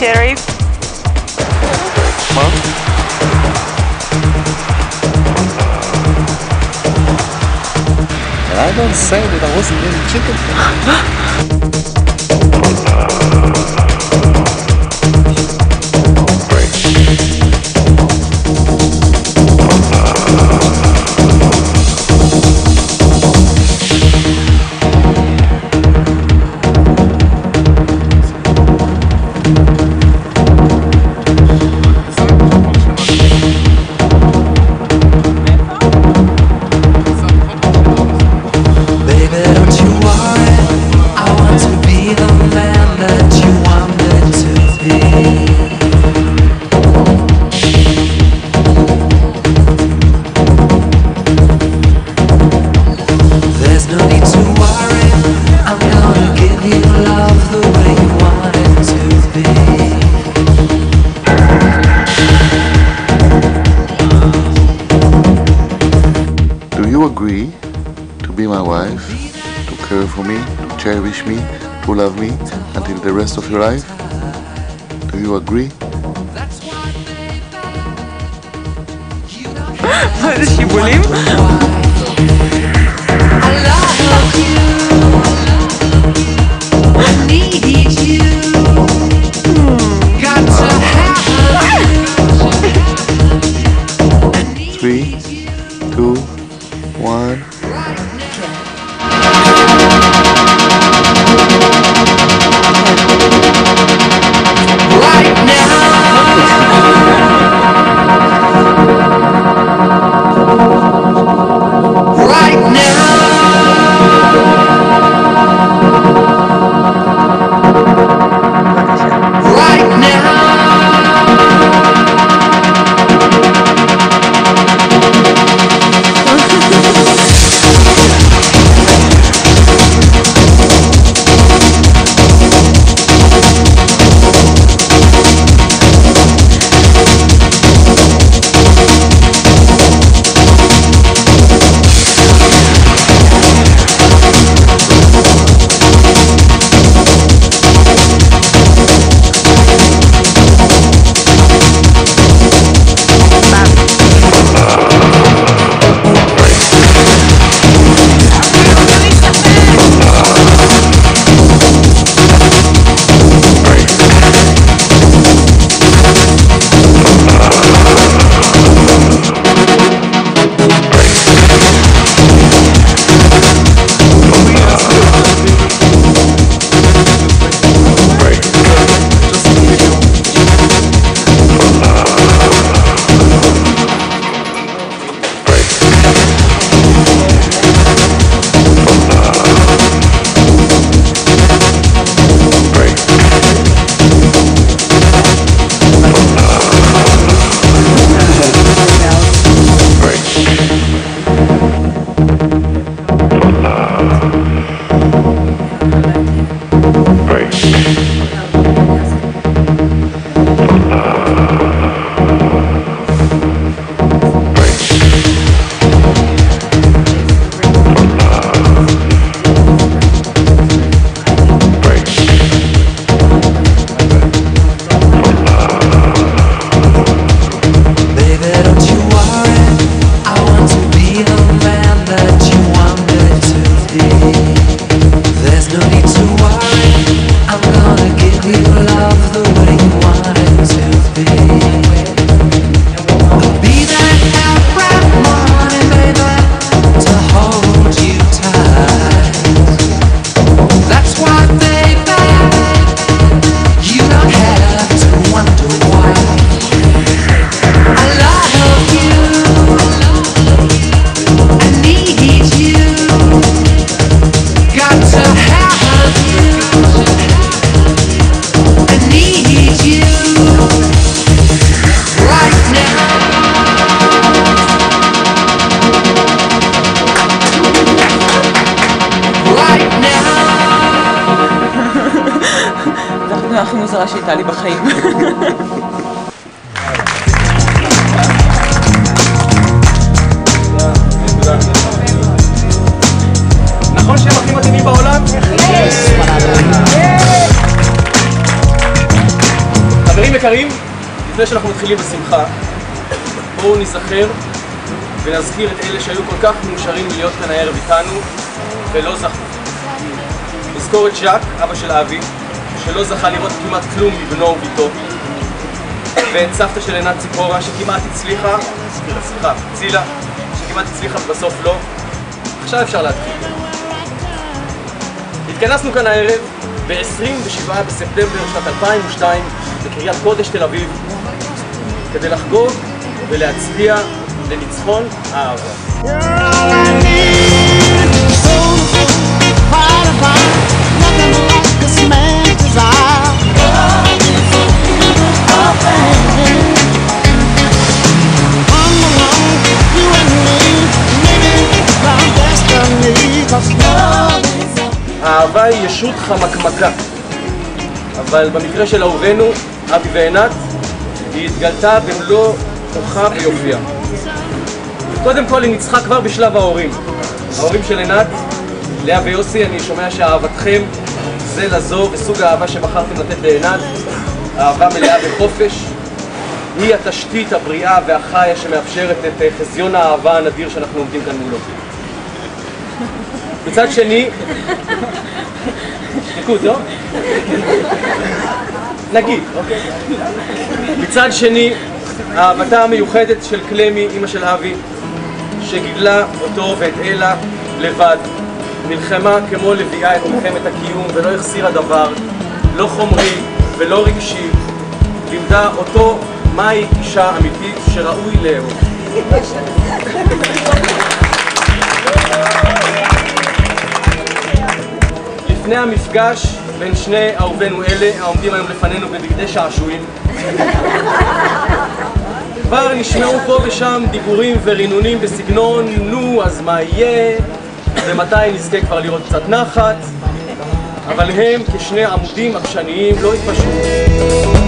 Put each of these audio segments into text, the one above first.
Sheriff. And I don't say that I wasn't eating chicken. agree to be my wife, to care for me, to cherish me, to love me until the rest of your life? Do you agree? מה זה מוזרה שהייתה לי בחיים. נכון שהם הכי מדהימים בעולם? יקרים, לפני שאנחנו מתחילים בשמחה, בואו ניזכר ונזכיר את אלה שהיו כל כך מאושרים להיות כאן הערב איתנו ולא זכו. נזכור את ז'אק, אבא של אבי, שלא זכה לראות כמעט כלום מבנו וביתו, ואת סבתא של עינת ציפורה שכמעט הצליחה, סליחה, צילה, שכמעט הצליחה ובסוף לא. עכשיו אפשר להתחיל. התכנסנו כאן הערב ב-27 בספטמבר שנת 2002 בקריית קודש תל אביב כדי לחגוג ולהצדיע לניצחון האהבה. האהבה היא ישות חמקמקה, אבל במקרה של אהובינו, אבי ועינת, היא התגלתה במלוא כוחה ויופייה. קודם כל היא ניצחה כבר בשלב ההורים. ההורים של עינת, לאה ויוסי, אני שומע שאהבתכם זה לזו וסוג האהבה שבחרתם לתת לעינת, אהבה מלאה בחופש, היא התשתית הבריאה והחיה שמאפשרת את אה, חזיון האהבה הנדיר שאנחנו עומדים כאן מולו. מצד שני, שתיקות, לא? נגיד, אוקיי. מצד שני, אהבתה המיוחדת של קלמי, אימא של אבי, שגידלה אותו ואת אלה לבד, נלחמה כמו לביאה את מלחמת הקיום ולא החסירה דבר, לא חומרי ולא רגשי, לימדה אותו מהי אישה אמיתית שראוי לאהוב. לפני המפגש בין שני אהובינו אלה, העומדים היום לפנינו בבגדי שעשועים, כבר נשמעו פה ושם דיבורים ורינונים בסגנון נו, אז מה יהיה, ומתי נזכה כבר לראות קצת נחת, אבל הם כשני עמודים עקשניים לא התפשרו.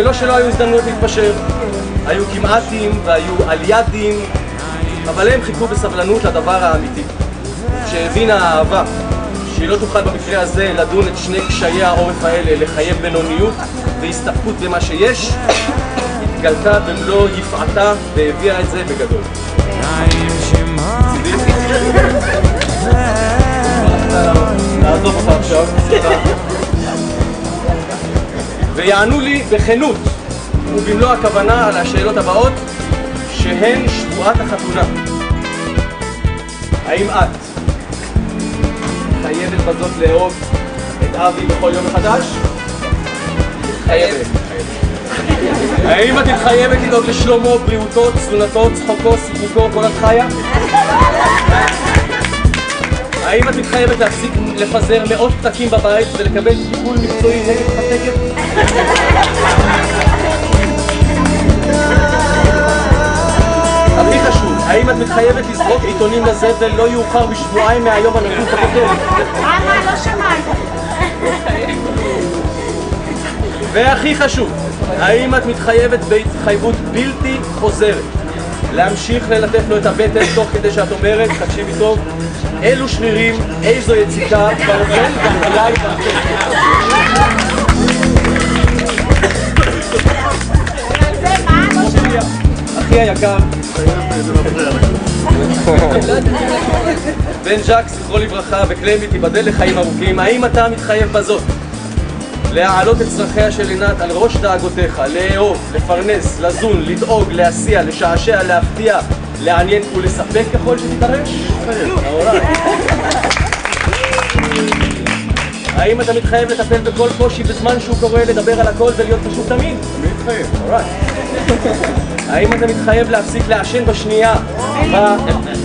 ולא שלא היו הזדמנויות להתפשר. היו כמעטים והיו על ידים, אבל הם חיכו בסבלנות לדבר האמיתי. שהבינה האהבה שהיא לא תוכל במקרה הזה לדון את שני קשיי העורף האלה לחייב בינוניות והסתפקות במה שיש, התגלתה במלוא יפעתה והביאה את זה בגדול. ויענו לי בכנות ובמלוא הכוונה על השאלות הבאות שהן שבועת החתונה. האם את חייבת בזאת לאהוב את אבי בכל יום מחדש? חייבת. האם את מתחייבת לדאוג לשלומו, בריאותו, תזונתו, צחוקו, סיפוקו, כל את חיה? האם את מתחייבת להפסיק לפזר מאות פתקים בבית ולקבל טיפול מקצועי נגד חטקת? הכי חשוב, האם את מתחייבת לזרוק עיתונים לזבל לא יאוחר משבועיים מהיום הנקוב בכותרת? למה? לא שמעתי. והכי חשוב, האם את מתחייבת בהתחייבות בלתי חוזרת להמשיך ללטף לו את הבטן תוך כדי שאת אומרת, תקשיבי טוב, אילו שרירים, איזו יציקה, ברזל, ברגליים. אחי היקר, בן ז'אק, זכרו לברכה, וקלמי, תיבדל לחיים ארוכים, האם אתה מתחייב בזאת להעלות את צרכיה של עינת על ראש דאגותיך, לאהוב, לפרנס, לזון, לדאוג, להסיע, לשעשע, להפתיע, לעניין ולספק ככל שתידרש? האם אתה מתחייב לטפל בכל קושי בזמן שהוא קורא, לדבר על הכל ולהיות פשוט תמיד? מתחייב. האם אתה מתחייב להפסיק לעשן בשנייה בה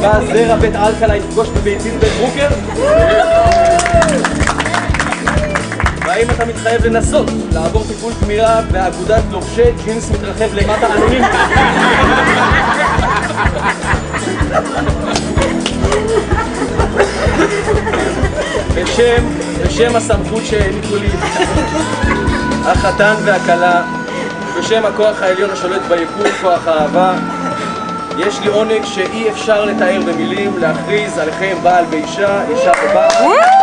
בה זרע בית אלקלעי יפגוש בביצית בית ברוקר? והאם אתה מתחייב לנסות לעבור טיפול גמילה באגודת לובשי ג'ינס מתרחב למטה אנונימי? בשם, בשם הסמכות שהעניקו לי החתן והכלה, בשם הכוח העליון השולט ביקום, כוח האהבה, יש לי עונג שאי אפשר לתאר במילים, להכריז עליכם בעל ואישה, אישה ובעל.